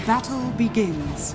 The battle begins.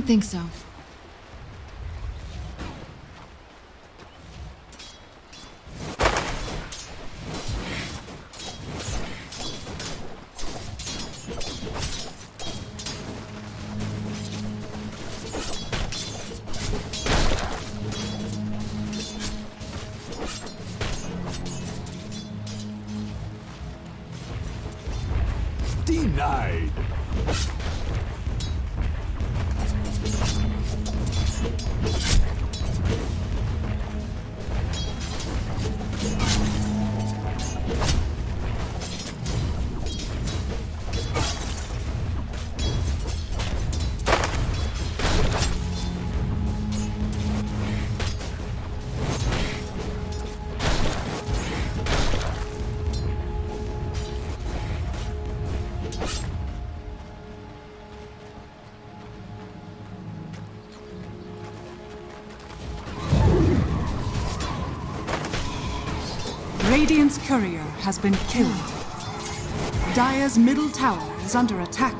Don't think so. Radiant's courier has been killed. Dire's middle tower is under attack.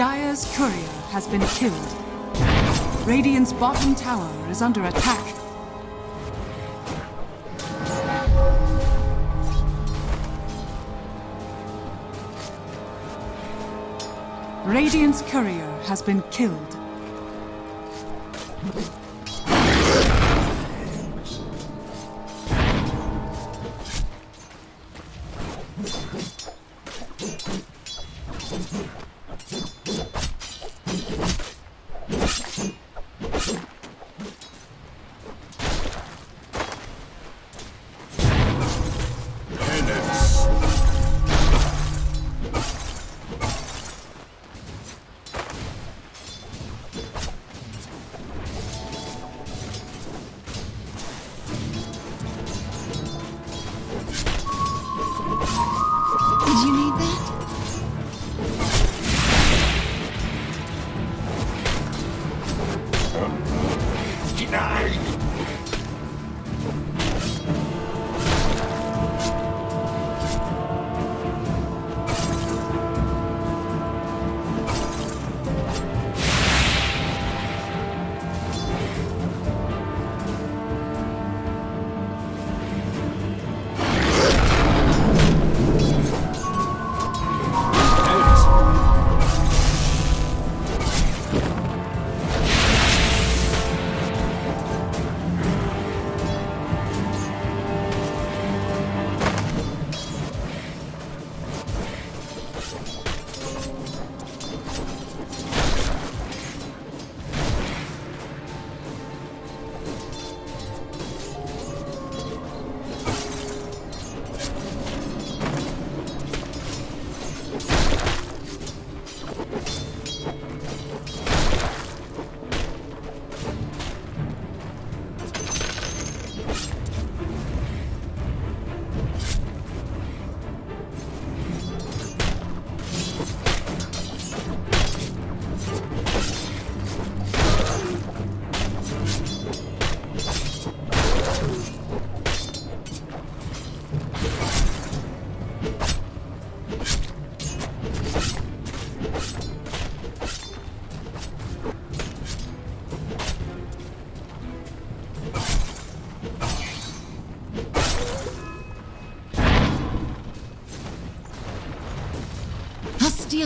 Dire's courier has been killed. Radiant's bottom tower is under attack. Radiant's courier has been killed. die!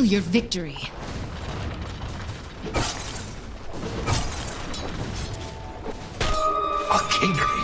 Your victory. Dire's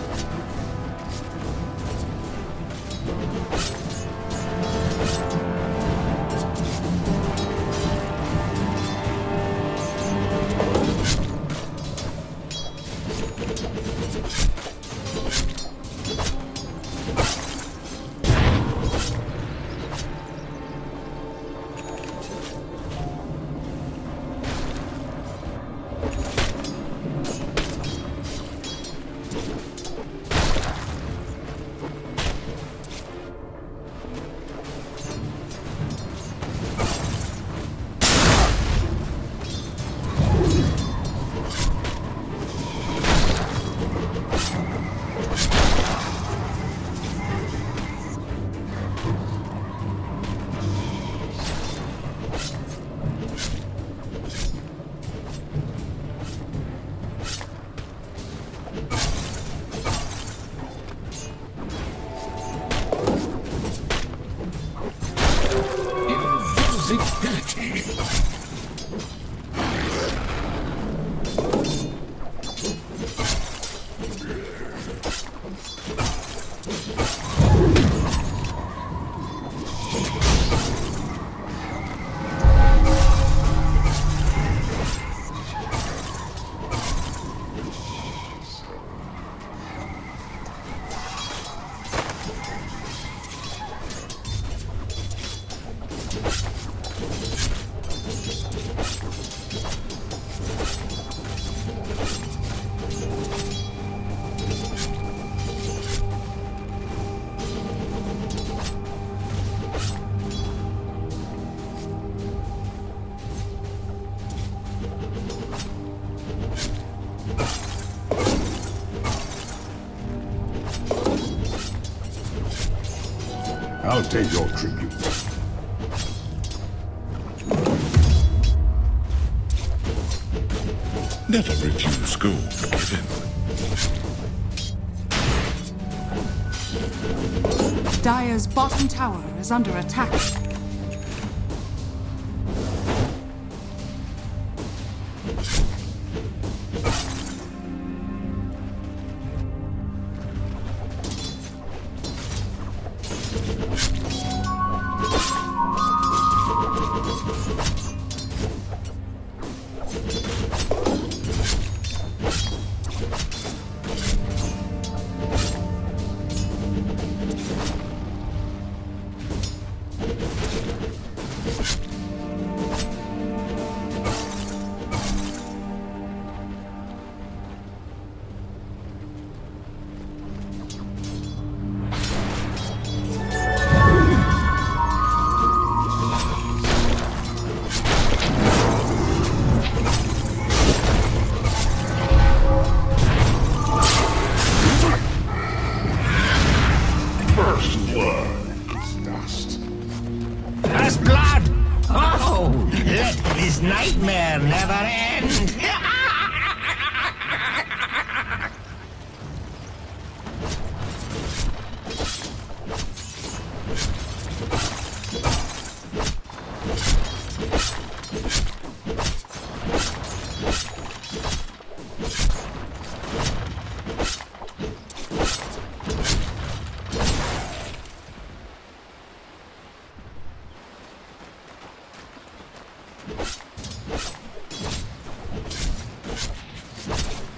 I'll your tribute. Never refuse gold given. Dire's bottom tower is under attack. you.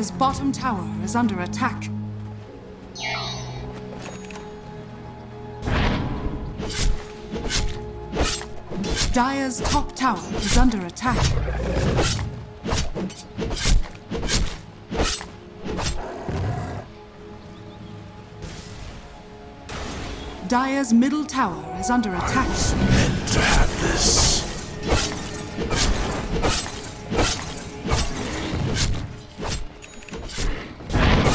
Dire's bottom tower is under attack. Dire's top tower is under attack. Dire's middle tower is under attack. To have this.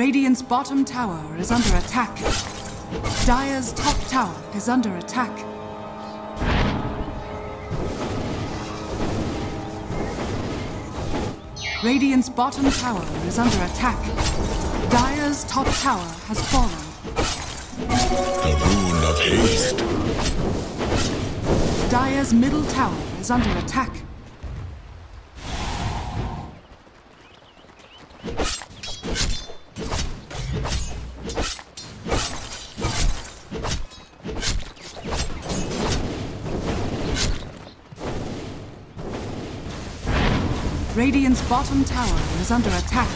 Radiant's bottom tower is under attack. Dire's top tower is under attack. Radiant's bottom tower is under attack. Dire's top tower has fallen. The rune of haste. Dire's middle tower is under attack. Bottom tower is under attack.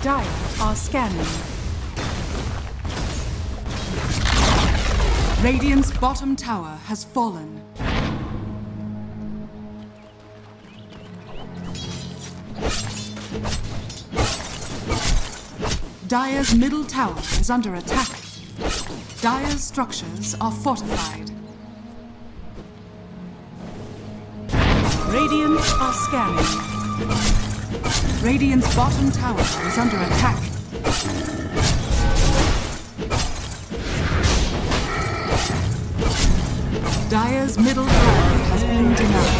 Dire are scanning. Radiant's bottom tower has fallen. Dire's middle tower is under attack. Dire's structures are fortified. Radiant are scanning. Radiant's bottom tower is under attack. Dire's middle tower has been denied.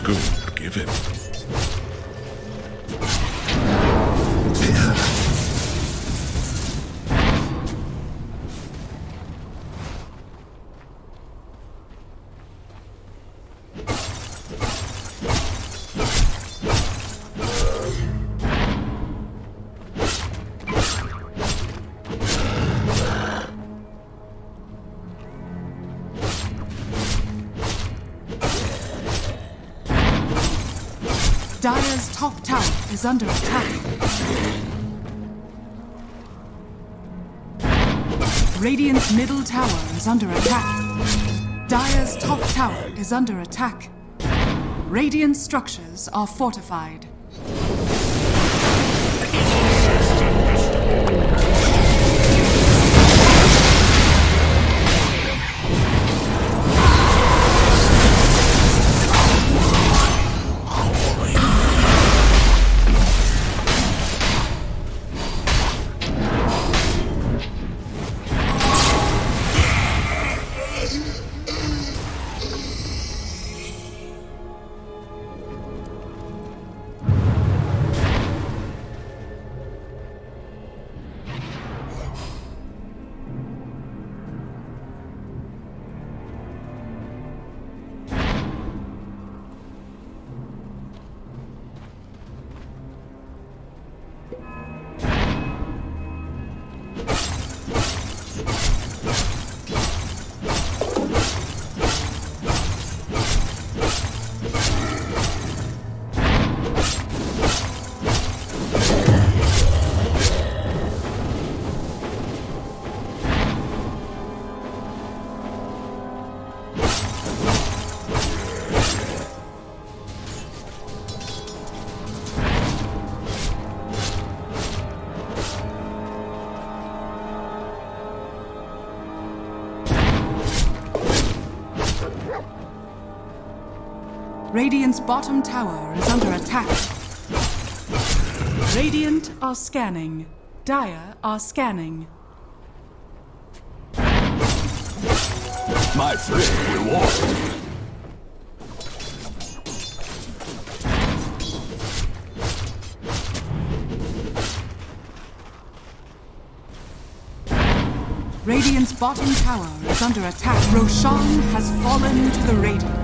Gold given. Under attack. Radiant's middle tower is under attack. Dire's top tower is under attack. Radiant structures are fortified. Radiant's bottom tower is under attack. Radiant are scanning. Dire are scanning. My friend reward. Radiant's bottom tower is under attack. Roshan has fallen to the Radiant.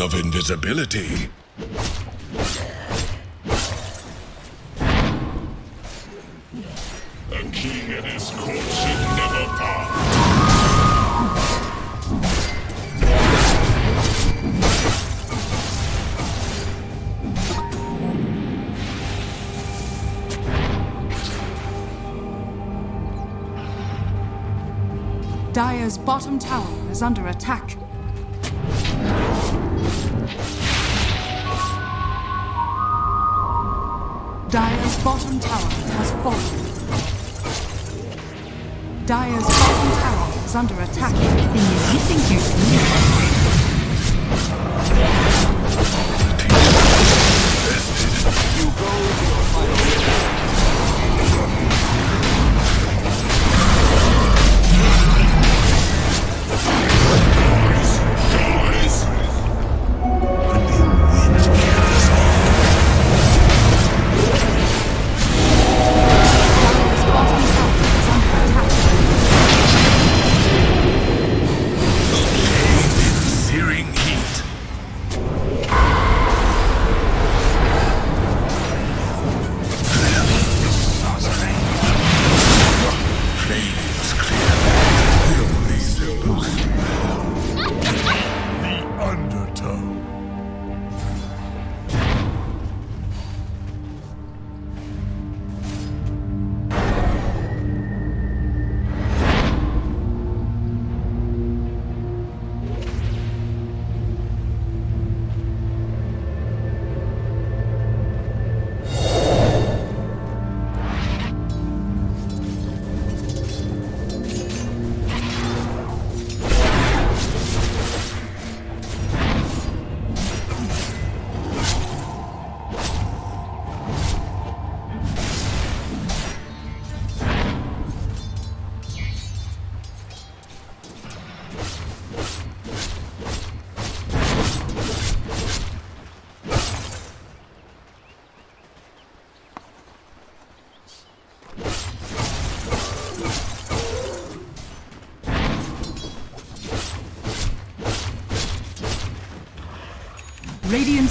of invisibility. A king and his court should never part. Dire's bottom tower is under attack. Bottom tower has fallen. Dire's bottom tower is under attack. You think you're cool? Guys!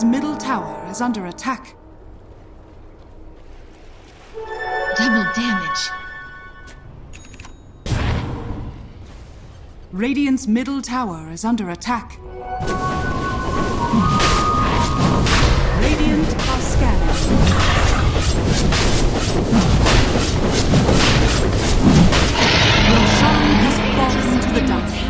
Dire's middle tower is under attack. Double damage. Radiant's middle tower is under attack. Radiant are scanning. Roshan has fallen to the dark.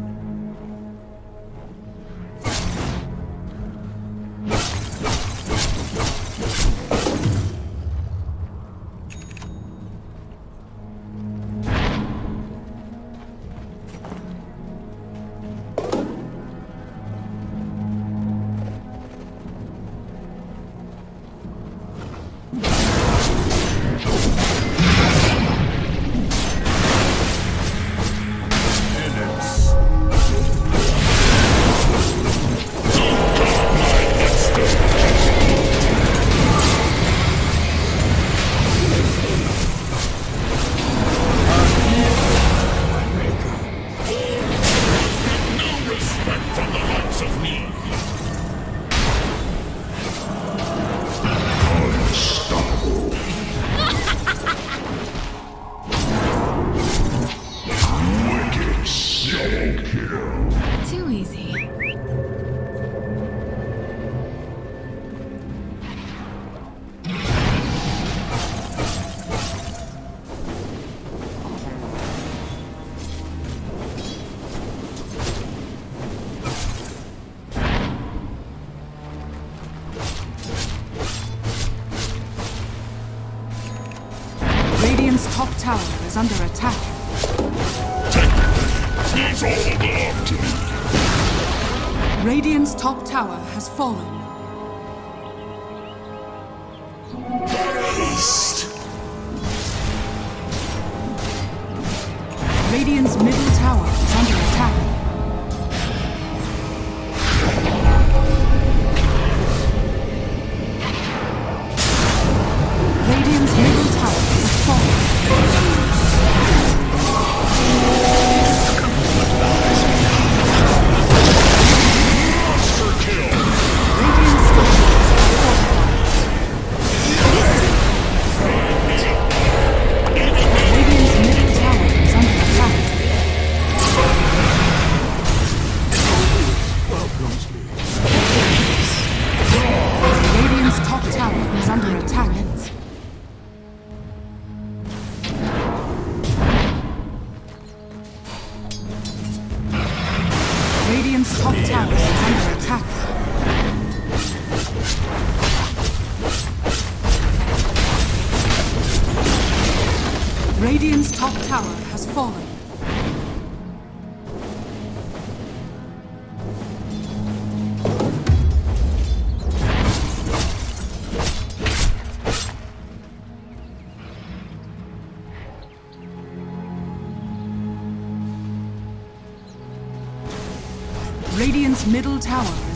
Top tower is under attack. These all belong to me. Radiant's top tower has fallen.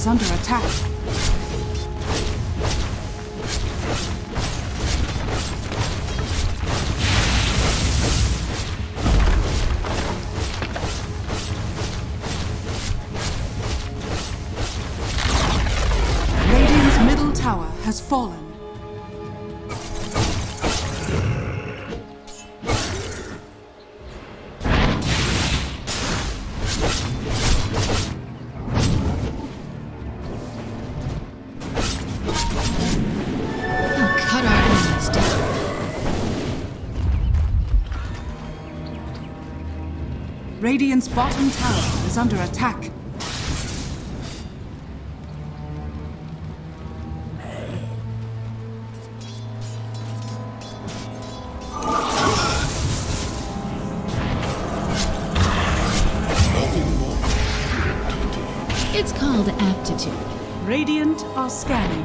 Under attack. Radiant's bottom tower is under attack. It's called aptitude. Radiant are scanning.